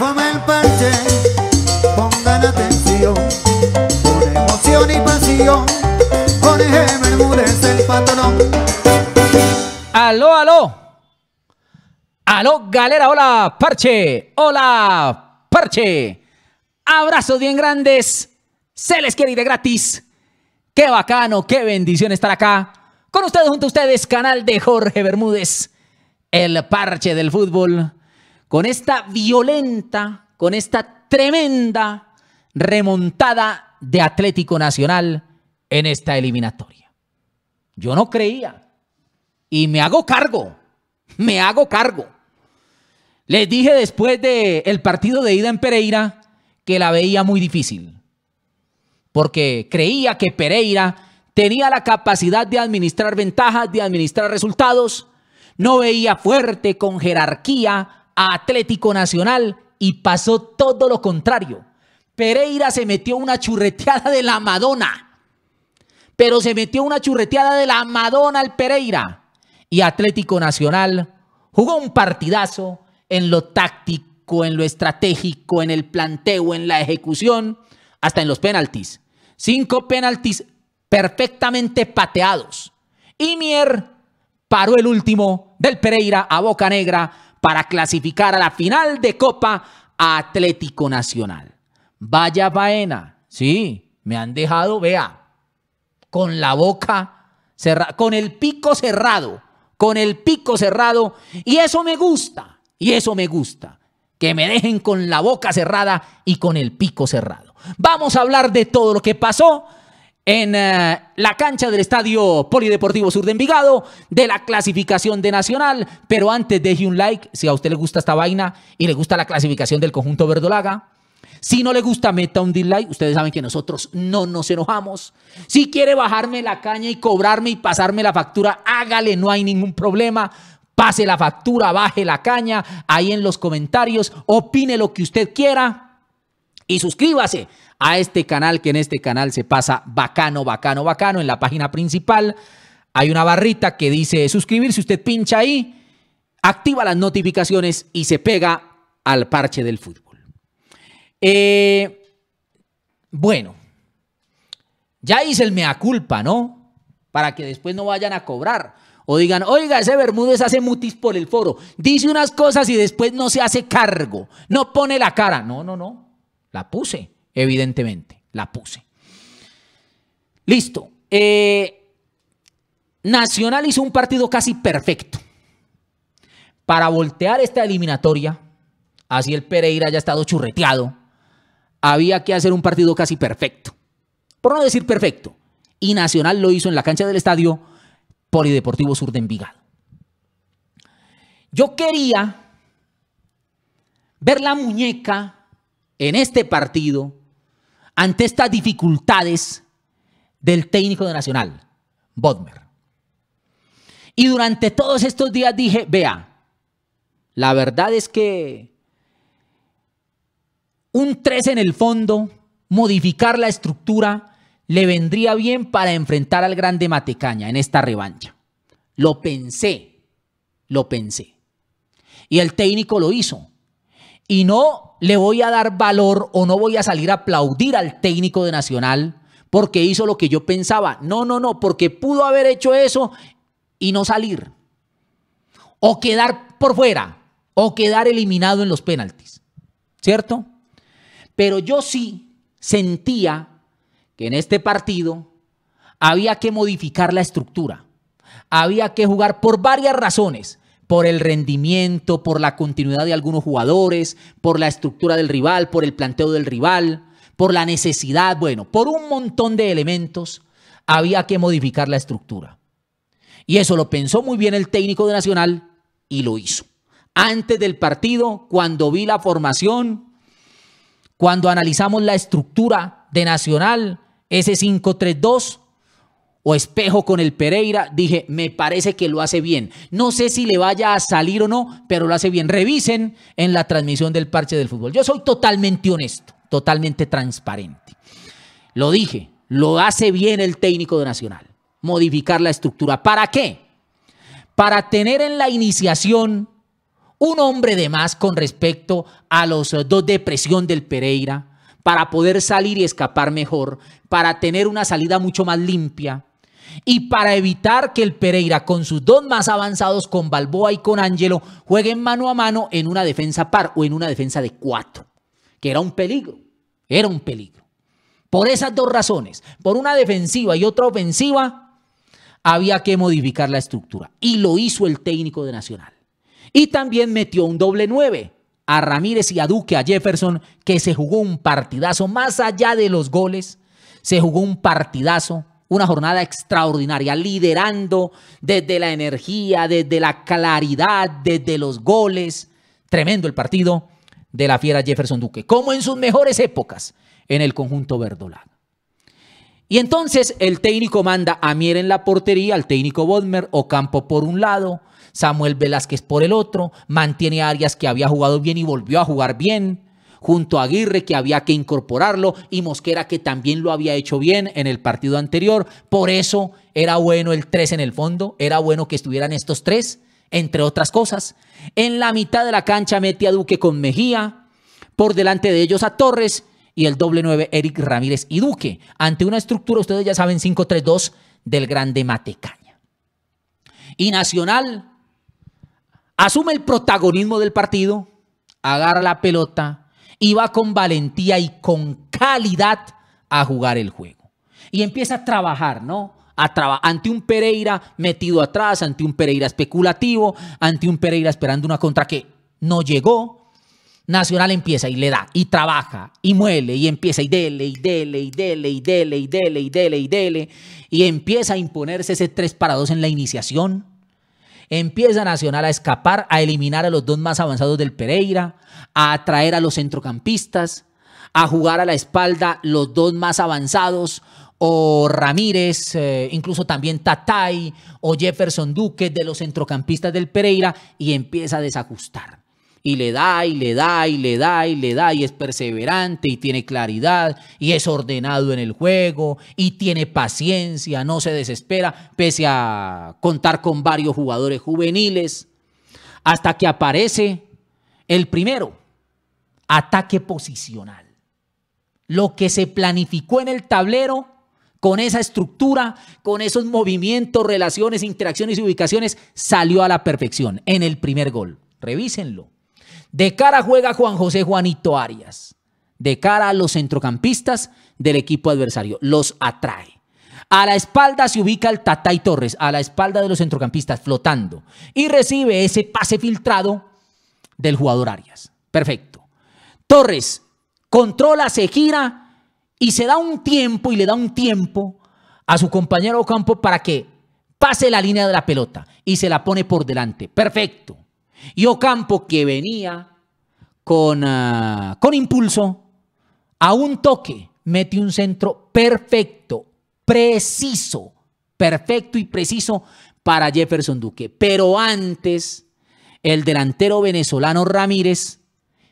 el parche, pongan atención, con emoción y pasión, Bermúdez el patrón. Aló, aló. Aló, galera, hola, parche. Hola, parche. Abrazos bien grandes. Se les quiere ir de gratis. Qué bacano, qué bendición estar acá. Con ustedes, junto a ustedes, canal de Jorge Bermúdez, el parche del fútbol. Con esta violenta, con esta tremenda remontada de Atlético Nacional en esta eliminatoria. Yo no creía. Y me hago cargo. Me hago cargo. Les dije después del partido de ida en Pereira que la veía muy difícil. Porque creía que Pereira tenía la capacidad de administrar ventajas, de administrar resultados. No veía fuerte, con jerarquía, a Atlético Nacional y pasó todo lo contrario. Pereira se metió una churreteada de la Madonna. Pero se metió una churreteada de la Madonna al Pereira. Y Atlético Nacional jugó un partidazo en lo táctico, en lo estratégico, en el planteo, en la ejecución, hasta en los penaltis. Cinco penaltis perfectamente pateados. Y Mier paró el último del Pereira a Boca Negra para clasificar a la final de Copa Atlético Nacional. Vaya faena, sí, me han dejado, vea, con la boca cerrada, con el pico cerrado, con el pico cerrado, y eso me gusta, y eso me gusta, que me dejen con la boca cerrada y con el pico cerrado. Vamos a hablar de todo lo que pasó en eh, la cancha del Estadio Polideportivo Sur de Envigado, de la clasificación de Nacional. Pero antes deje un like si a usted le gusta esta vaina y le gusta la clasificación del conjunto verdolaga. Si no le gusta, meta un dislike. Ustedes saben que nosotros no nos enojamos. Si quiere bajarme la caña y cobrarme y pasarme la factura, hágale, no hay ningún problema. Pase la factura, baje la caña ahí en los comentarios, opine lo que usted quiera y suscríbase a este canal, que en este canal se pasa bacano, bacano, bacano. En la página principal hay una barrita que dice suscribirse. Usted pincha ahí, activa las notificaciones y se pega al parche del fútbol. Eh, bueno, ya hice el mea culpa, ¿no? Para que después no vayan a cobrar. O digan, oiga, ese Bermúdez hace mutis por el foro. Dice unas cosas y después no se hace cargo. No pone la cara. No, no, no. La puse evidentemente, la puse. Listo. Eh, Nacional hizo un partido casi perfecto. Para voltear esta eliminatoria, así el Pereira haya estado churreteado, había que hacer un partido casi perfecto. Por no decir perfecto. Y Nacional lo hizo en la cancha del estadio Polideportivo Sur de Envigado. Yo quería ver la muñeca en este partido ante estas dificultades del técnico de Nacional, Bodmer. Y durante todos estos días dije, vea, la verdad es que un 3 en el fondo, modificar la estructura, le vendría bien para enfrentar al grande Matecaña en esta revancha. Lo pensé, lo pensé. Y el técnico lo hizo. Y no le voy a dar valor o no voy a salir a aplaudir al técnico de Nacional porque hizo lo que yo pensaba. No, no, no, porque pudo haber hecho eso y no salir. O quedar por fuera, o quedar eliminado en los penaltis. ¿Cierto? Pero yo sí sentía que en este partido había que modificar la estructura. Había que jugar por varias razones por el rendimiento, por la continuidad de algunos jugadores, por la estructura del rival, por el planteo del rival, por la necesidad, bueno, por un montón de elementos había que modificar la estructura. Y eso lo pensó muy bien el técnico de Nacional y lo hizo. Antes del partido, cuando vi la formación, cuando analizamos la estructura de Nacional, ese 5-3-2, o espejo con el Pereira, dije, me parece que lo hace bien. No sé si le vaya a salir o no, pero lo hace bien. Revisen en la transmisión del parche del fútbol. Yo soy totalmente honesto, totalmente transparente. Lo dije, lo hace bien el técnico de Nacional. Modificar la estructura. ¿Para qué? Para tener en la iniciación un hombre de más con respecto a los dos de presión del Pereira, para poder salir y escapar mejor, para tener una salida mucho más limpia y para evitar que el Pereira con sus dos más avanzados, con Balboa y con Ángelo, jueguen mano a mano en una defensa par o en una defensa de cuatro, que era un peligro, era un peligro. Por esas dos razones, por una defensiva y otra ofensiva, había que modificar la estructura. Y lo hizo el técnico de Nacional. Y también metió un doble nueve a Ramírez y a Duque, a Jefferson, que se jugó un partidazo más allá de los goles. Se jugó un partidazo, una jornada extraordinaria, liderando desde la energía, desde la claridad, desde los goles. Tremendo el partido de la fiera Jefferson Duque, como en sus mejores épocas en el conjunto verdolaga. Y entonces el técnico manda a Mier en la portería, al técnico Bodmer, Ocampo por un lado, Samuel Velázquez por el otro, mantiene a Arias que había jugado bien y volvió a jugar bien, junto a Aguirre que había que incorporarlo y Mosquera que también lo había hecho bien en el partido anterior. Por eso era bueno el 3 en el fondo, era bueno que estuvieran estos tres, entre otras cosas. En la mitad de la cancha mete a Duque con Mejía, por delante de ellos a Torres y el doble 9 Eric Ramírez y Duque, ante una estructura, ustedes ya saben, 5-3-2 del grande Matecaña. Y Nacional asume el protagonismo del partido, agarra la pelota va con valentía y con calidad a jugar el juego. Y empieza a trabajar, ¿no? A ante un Pereira metido atrás, ante un Pereira especulativo, ante un Pereira esperando una contra que no llegó. Nacional empieza y le da, y trabaja, y muele, y empieza y dele, y dele, y dele, y dele, y dele, y dele, y dele, y empieza a imponerse ese 3 para 2 en la iniciación Empieza Nacional a escapar, a eliminar a los dos más avanzados del Pereira, a atraer a los centrocampistas, a jugar a la espalda los dos más avanzados, o Ramírez, eh, incluso también Tatay o Jefferson Duque de los centrocampistas del Pereira, y empieza a desajustar y le da y le da y le da y le da y es perseverante y tiene claridad y es ordenado en el juego y tiene paciencia, no se desespera pese a contar con varios jugadores juveniles hasta que aparece el primero, ataque posicional. Lo que se planificó en el tablero con esa estructura, con esos movimientos, relaciones, interacciones y ubicaciones, salió a la perfección en el primer gol. Revísenlo. De cara juega Juan José Juanito Arias. De cara a los centrocampistas del equipo adversario. Los atrae. A la espalda se ubica el Tatay Torres, a la espalda de los centrocampistas, flotando. Y recibe ese pase filtrado del jugador Arias. Perfecto. Torres controla, se gira y se da un tiempo y le da un tiempo a su compañero campo para que pase la línea de la pelota y se la pone por delante. Perfecto. Y Ocampo, que venía con, ah, con impulso, a un toque, mete un centro perfecto, preciso, perfecto y preciso para Jefferson Duque. Pero antes, el delantero venezolano Ramírez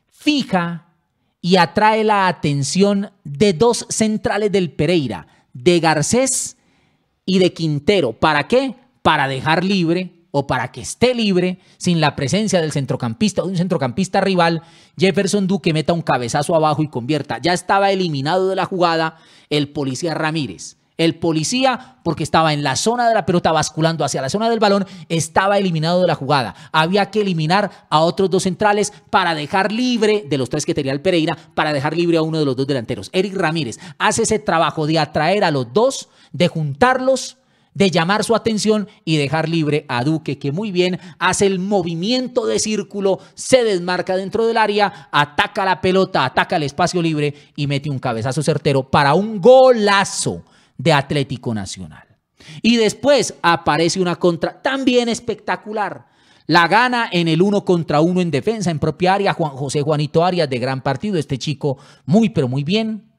fija y atrae la atención de dos centrales del Pereira, de Garcés y de Quintero. ¿Para qué? Para dejar libre o para que esté libre sin la presencia del centrocampista o un centrocampista rival, Jefferson Duque meta un cabezazo abajo y convierta. Ya estaba eliminado de la jugada el policía Ramírez. El policía, porque estaba en la zona de la pelota basculando hacia la zona del balón, estaba eliminado de la jugada. Había que eliminar a otros dos centrales para dejar libre, de los tres que tenía el Pereira, para dejar libre a uno de los dos delanteros. Eric Ramírez hace ese trabajo de atraer a los dos, de juntarlos de llamar su atención y dejar libre a Duque, que muy bien hace el movimiento de círculo, se desmarca dentro del área, ataca la pelota, ataca el espacio libre y mete un cabezazo certero para un golazo de Atlético Nacional. Y después aparece una contra también espectacular. La gana en el uno contra uno en defensa, en propia área, Juan José Juanito Arias de gran partido, este chico muy pero muy bien.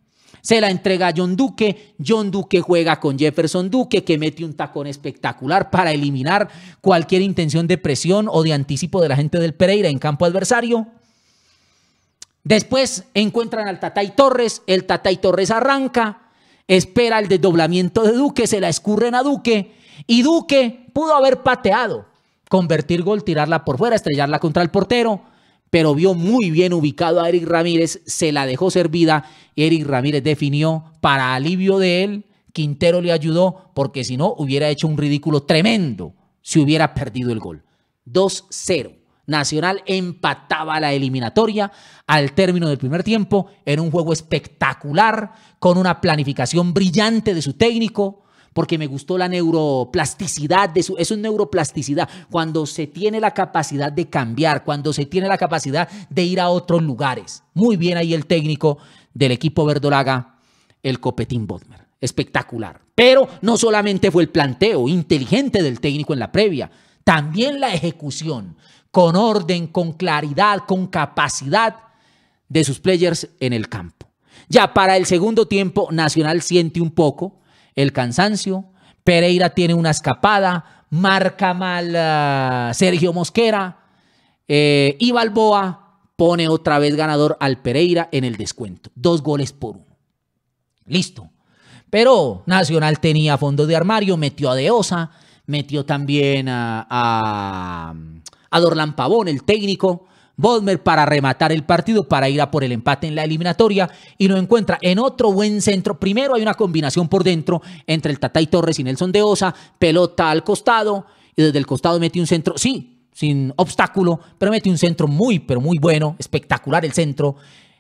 Se la entrega a John Duque. John Duque juega con Jefferson Duque, que mete un tacón espectacular para eliminar cualquier intención de presión o de anticipo de la gente del Pereira en campo adversario. Después encuentran al Tatay Torres. El Tatay Torres arranca, espera el desdoblamiento de Duque, se la escurren a Duque. Y Duque pudo haber pateado convertir gol, tirarla por fuera, estrellarla contra el portero, pero vio muy bien ubicado a Eric Ramírez, se la dejó servida, Eric Ramírez definió para alivio de él, Quintero le ayudó porque si no hubiera hecho un ridículo tremendo si hubiera perdido el gol. 2-0. Nacional empataba la eliminatoria al término del primer tiempo en un juego espectacular, con una planificación brillante de su técnico, porque me gustó la neuroplasticidad de su, eso es neuroplasticidad, cuando se tiene la capacidad de cambiar, cuando se tiene la capacidad de ir a otros lugares. Muy bien ahí el técnico del equipo verdolaga, el Copetín Bodmer. Espectacular. Pero no solamente fue el planteo inteligente del técnico en la previa, también la ejecución, con orden, con claridad, con capacidad de sus players en el campo. Ya para el segundo tiempo, Nacional siente un poco, el cansancio. Pereira tiene una escapada, marca mal uh, Sergio Mosquera eh, y Balboa pone otra vez ganador al Pereira en el descuento. Dos goles por uno. Listo. Pero Nacional tenía fondo de armario, metió a Deosa, metió también a, a, a Dorlan Pavón, el técnico, Bodmer para rematar el partido, para ir a por el empate en la eliminatoria y lo encuentra en otro buen centro. Primero hay una combinación por dentro entre el Tatay Torres y Nelson de Osa, pelota al costado y desde el costado mete un centro, sí, sin obstáculo, pero mete un centro muy, pero muy bueno, espectacular el centro.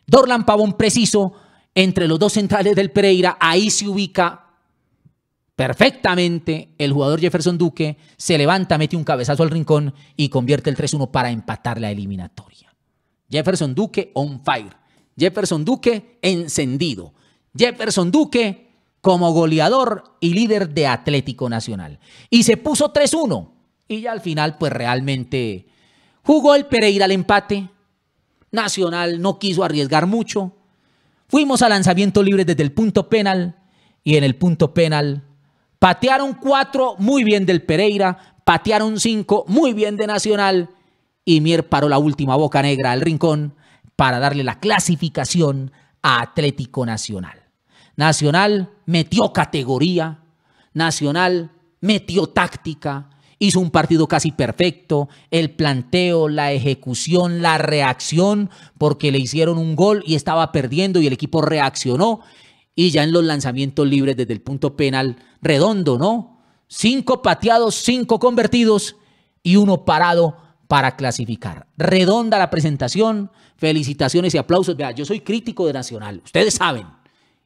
Dorlan Pavón preciso entre los dos centrales del Pereira, ahí se ubica perfectamente el jugador Jefferson Duque, se levanta, mete un cabezazo al rincón y convierte el 3-1 para empatar la eliminatoria. Jefferson Duque on fire. Jefferson Duque encendido. Jefferson Duque como goleador y líder de Atlético Nacional. Y se puso 3-1. Y ya al final, pues realmente jugó el Pereira al empate. Nacional no quiso arriesgar mucho. Fuimos a lanzamiento libre desde el punto penal. Y en el punto penal Patearon cuatro muy bien del Pereira, patearon cinco muy bien de Nacional y Mier paró la última boca negra al rincón para darle la clasificación a Atlético Nacional. Nacional metió categoría, Nacional metió táctica, hizo un partido casi perfecto, el planteo, la ejecución, la reacción, porque le hicieron un gol y estaba perdiendo y el equipo reaccionó y ya en los lanzamientos libres desde el punto penal, redondo, ¿no? Cinco pateados, cinco convertidos y uno parado para clasificar. Redonda la presentación, felicitaciones y aplausos. Vea, yo soy crítico de Nacional, ustedes saben,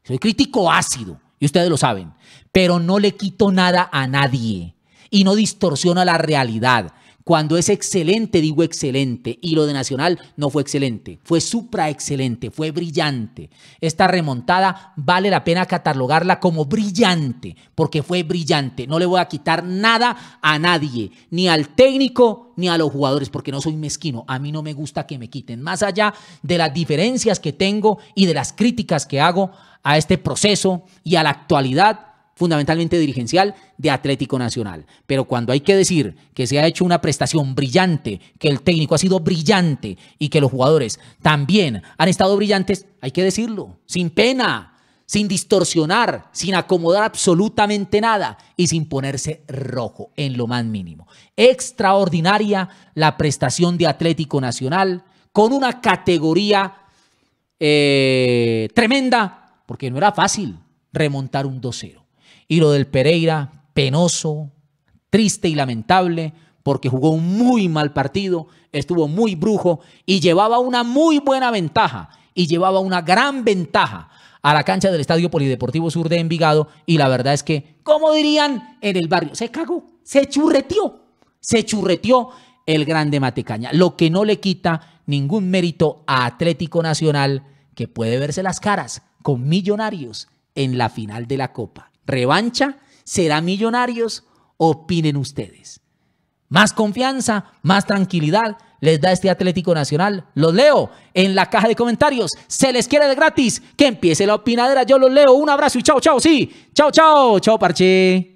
soy crítico ácido y ustedes lo saben, pero no le quito nada a nadie y no distorsiona la realidad. Cuando es excelente, digo excelente. Y lo de Nacional no fue excelente, fue supra excelente, fue brillante. Esta remontada vale la pena catalogarla como brillante, porque fue brillante. No le voy a quitar nada a nadie, ni al técnico, ni a los jugadores, porque no soy mezquino. A mí no me gusta que me quiten. Más allá de las diferencias que tengo y de las críticas que hago a este proceso y a la actualidad, fundamentalmente dirigencial de Atlético Nacional. Pero cuando hay que decir que se ha hecho una prestación brillante, que el técnico ha sido brillante y que los jugadores también han estado brillantes, hay que decirlo, sin pena, sin distorsionar, sin acomodar absolutamente nada y sin ponerse rojo en lo más mínimo. Extraordinaria la prestación de Atlético Nacional con una categoría eh, tremenda, porque no era fácil remontar un 2-0. Y lo del Pereira, penoso, triste y lamentable, porque jugó un muy mal partido, estuvo muy brujo y llevaba una muy buena ventaja y llevaba una gran ventaja a la cancha del Estadio Polideportivo Sur de Envigado y la verdad es que, como dirían en el barrio, se cagó, se churreteó, se churreteó el grande Matecaña, lo que no le quita ningún mérito a Atlético Nacional que puede verse las caras con millonarios en la final de la Copa revancha, será Millonarios, opinen ustedes. Más confianza, más tranquilidad les da este Atlético Nacional. Los leo en la caja de comentarios. Se les quiere de gratis. Que empiece la opinadera. Yo los leo. Un abrazo y chao, chao. Sí. Chao, chao. Chao, parche.